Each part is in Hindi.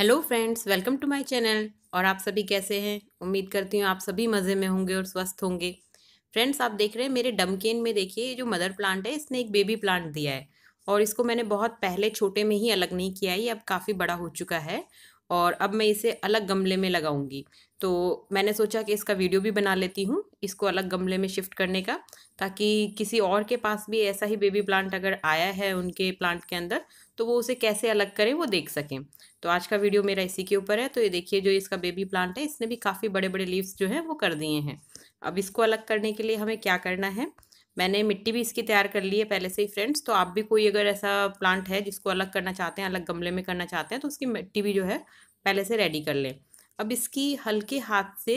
Hello friends welcome to my channel और आप सभी कैसे हैं? उम्मीद करती हूँ आप सभी मज़े में होंगे और स्वस्थ होंगे। फ्रेंड्स आप देख रहे हैं, मेरे डमकेन में देखिए, ये जो मदर प्लांट है, इसने एक बेबी प्लांट दिया है। और इसको मैंने बहुत पहले छोटे में ही अलग नहीं किया है, ये अब काफ़ी बड़ा हो चुका है। और अब मैं इसे अलग गमले में लगाऊँगी। तो मैंने सोचा कि इसका वीडियो भी बना लेती हूँ। इसको अलग गमले में शिफ्ट करने का, ताकि किसी और के पास भी ऐसा ही बेबी प्लांट अगर आया है उनके प्लांट के अंदर तो वो उसे कैसे अलग करें वो देख सकें। तो आज का वीडियो मेरा इसी के ऊपर है तो ये देखिए जो इसका बेबी प्लांट है, इसने भी काफ़ी बड़े बड़े लीव्स जो हैं वो कर दिए हैं। अब इसको अलग करने के लिए हमें क्या करना है? मैंने मिट्टी भी इसकी तैयार कर ली है पहले से ही फ्रेंड्स तो आप भी कोई अगर ऐसा प्लांट है जिसको अलग करना चाहते हैं, अलग गमले में करना चाहते हैं तो उसकी मिट्टी भी जो है पहले से रेडी कर लें। अब इसकी हल्के हाथ से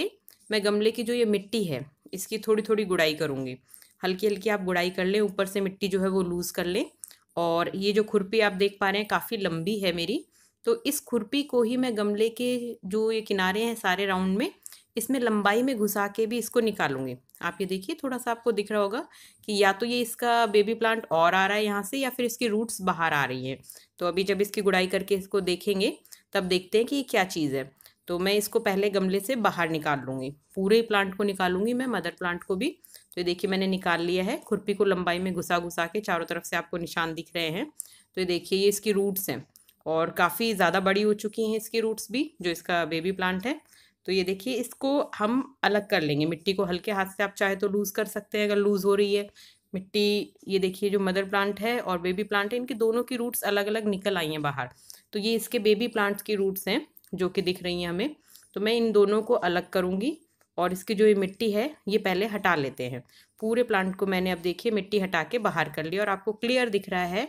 मैं गमले की जो ये मिट्टी है, इसकी थोड़ी थोड़ी गुड़ाई करूँगी। हल्की हल्की आप गुड़ाई कर लें, ऊपर से मिट्टी जो है वो लूज़ कर लें। और ये जो खुरपी आप देख पा रहे हैं काफ़ी लंबी है मेरी। तो इस खुरपी को ही मैं गमले के जो ये किनारे हैं सारे राउंड में, इसमें लंबाई में घुसा के भी इसको निकालूँगी। आप ये देखिए थोड़ा सा आपको दिख रहा होगा कि या तो ये इसका बेबी प्लांट और आ रहा है यहाँ से या फिर इसकी रूट्स बाहर आ रही हैं। तो अभी जब इसकी गुड़ाई करके इसको देखेंगे, तब देखते हैं कि ये क्या चीज़ है। तो मैं इसको पहले गमले से बाहर निकाल लूँगी। पूरे प्लांट को निकालूँगी मैं मदर प्लांट को भी। तो ये देखिए मैंने निकाल लिया है। खुरपी को लंबाई में घुसा घुसा के चारों तरफ़ से आपको निशान दिख रहे हैं। तो ये देखिए ये इसकी रूट्स हैं और काफ़ी ज़्यादा बड़ी हो चुकी हैं इसकी रूट्स भी, जो इसका बेबी प्लांट है। तो ये देखिए इसको हम अलग कर लेंगे। मिट्टी को हल्के हाथ से आप चाहे तो लूज़ कर सकते हैं, अगर लूज़ हो रही है। मिट्टी, ये देखिए जो मदर प्लांट है और बेबी प्लांट है, इनकी दोनों की रूट्स अलग अलग निकल आई हैं बाहर। तो ये इसके बेबी प्लांट्स की रूट्स हैं। जो कि दिख रही हैं हमें तो मैं इन दोनों को अलग करूँगी और इसकी जो ये मिट्टी है, ये पहले हटा लेते हैं। पूरे प्लांट को मैंने अब देखिए मिट्टी हटा के बाहर कर लिया और आपको क्लियर दिख रहा है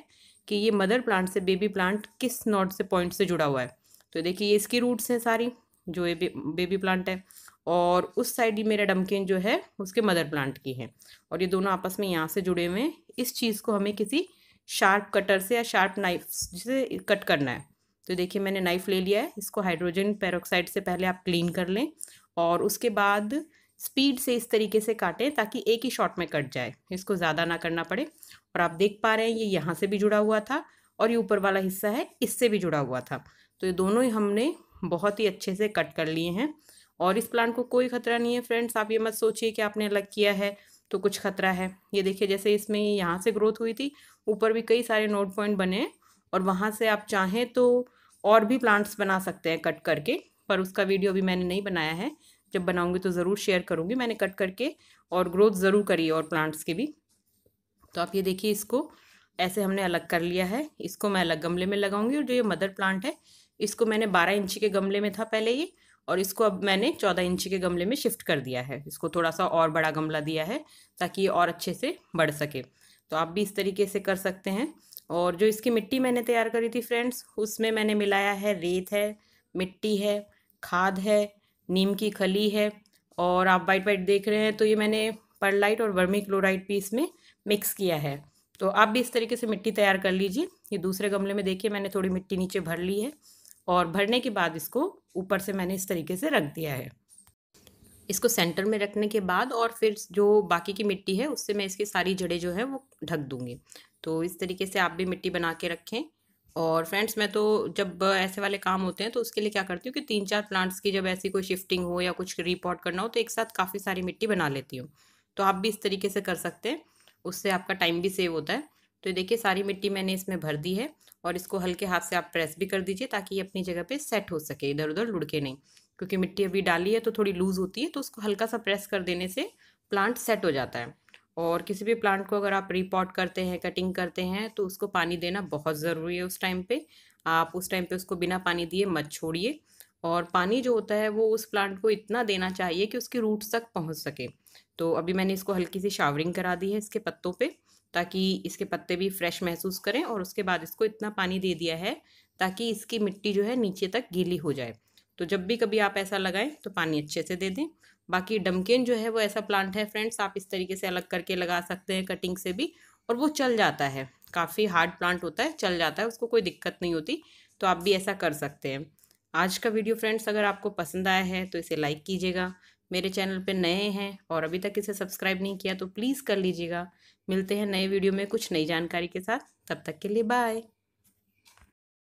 कि ये मदर प्लांट से बेबी प्लांट किस नॉट से पॉइंट से जुड़ा हुआ है। तो देखिए ये इसकी रूट्स हैं सारी, जो ये बेबी प्लांट है और उस साइड ही मेरा डमकिन जो है, उसके मदर प्लांट की है। और ये दोनों आपस में यहाँ से जुड़े हुए हैं। इस चीज़ को हमें किसी शार्प कटर से या शार्प नाइफ से कट करना है। तो देखिए, मैंने नाइफ ले लिया है। इसको हाइड्रोजन पेरोक्साइड से पहले आप क्लीन कर लें और उसके बाद स्पीड से इस तरीके से काटें ताकि एक ही शॉट में कट जाए। इसको ज़्यादा ना करना पड़े और आप देख पा रहे हैं, ये यहाँ से भी जुड़ा हुआ था और ये ऊपर वाला हिस्सा है, इससे भी जुड़ा हुआ था। तो ये दोनों ही हमने बहुत ही अच्छे से कट कर लिए हैं और इस प्लांट को कोई ख़तरा नहीं है फ्रेंड्स आप ये मत सोचिए कि आपने अलग किया है तो कुछ खतरा है। ये देखिए, जैसे इसमें यहाँ से ग्रोथ हुई थी, ऊपर भी कई सारे नोट पॉइंट बने हैं और वहाँ से आप चाहें तो और भी प्लांट्स बना सकते हैं कट करके, पर उसका वीडियो अभी मैंने नहीं बनाया है। जब बनाऊँगी तो ज़रूर शेयर करूँगी। मैंने कट करके और ग्रोथ ज़रूर करी और प्लांट्स की भी। तो आप ये देखिए इसको, ऐसे हमने अलग कर लिया है। इसको मैं अलग गमले में लगाऊँगी और जो ये मदर प्लांट है, इसको मैंने बारह इंची के गमले में था पहले ये, और इसको अब मैंने चौदह इंची के गमले में शिफ्ट कर दिया है। इसको थोड़ा सा और बड़ा गमला दिया है ताकि ये और अच्छे से बढ़ सके। तो आप भी इस तरीके से कर सकते हैं। और जो इसकी मिट्टी मैंने तैयार करी थी फ्रेंड्स, उसमें मैंने मिलाया है रेत है, मिट्टी है, खाद है, नीम की खली है और आप वाइट वाइट देख रहे हैं तो ये मैंने परलाइट और वर्मी क्लोराइड भी इसमें मिक्स किया है। तो आप भी इस तरीके से मिट्टी तैयार कर लीजिए। ये दूसरे गमले में देखिए, मैंने थोड़ी मिट्टी नीचे भर ली है और भरने के बाद इसको ऊपर से मैंने इस तरीके से रख दिया है। इसको सेंटर में रखने के बाद और फिर जो बाकी की मिट्टी है, उससे मैं इसकी सारी जड़ें जो है वो ढक दूँगी। तो इस तरीके से आप भी मिट्टी बना के रखें। और फ्रेंड्स, मैं तो जब ऐसे वाले काम होते हैं तो उसके लिए क्या करती हूँ कि तीन चार प्लांट्स की जब ऐसी कोई शिफ्टिंग हो या कुछ रिपोर्ट करना हो तो एक साथ काफ़ी सारी मिट्टी बना लेती हूँ। तो आप भी इस तरीके से कर सकते हैं, उससे आपका टाइम भी सेव होता है। तो देखिए, सारी मिट्टी मैंने इसमें भर दी है और इसको हल्के हाथ से आप प्रेस भी कर दीजिए ताकि ये अपनी जगह पे सेट हो सके, इधर उधर लुढ़के नहीं। क्योंकि मिट्टी अभी डाली है तो थोड़ी लूज़ होती है तो उसको हल्का सा प्रेस कर देने से प्लांट सेट हो जाता है। और किसी भी प्लांट को अगर आप रिपॉट करते हैं कटिंग करते हैं तो उसको पानी देना बहुत ज़रूरी है उस टाइम पे। आप उस टाइम पे उसको बिना पानी दिए मत छोड़िए। और पानी जो होता है, वो उस प्लांट को इतना देना चाहिए कि उसकी रूट्स तक पहुँच सके। तो अभी मैंने इसको हल्की सी शावरिंग करा दी है इसके पत्तों पे, ताकि इसके पत्ते भी फ्रेश महसूस करें और उसके बाद इसको इतना पानी दे दिया है, ताकि इसकी मिट्टी जो है नीचे तक गीली हो जाए। तो जब भी कभी आप ऐसा लगाएँ तो पानी अच्छे से दे दें। बाकी डमकेन जो है, वो ऐसा प्लांट है फ्रेंड्स, आप इस तरीके से अलग करके लगा सकते हैं कटिंग से भी, और वो चल जाता है। काफ़ी हार्ड प्लांट होता है, चल जाता है, उसको कोई दिक्कत नहीं होती तो आप भी ऐसा कर सकते हैं। आज का वीडियो फ्रेंड्स, अगर आपको पसंद आया है तो इसे लाइक कीजिएगा। मेरे चैनल पे नए हैं, और अभी तक इसे सब्सक्राइब नहीं किया तो प्लीज़ कर लीजिएगा। मिलते हैं नए वीडियो में कुछ नई जानकारी के साथ। तब तक के लिए बाय।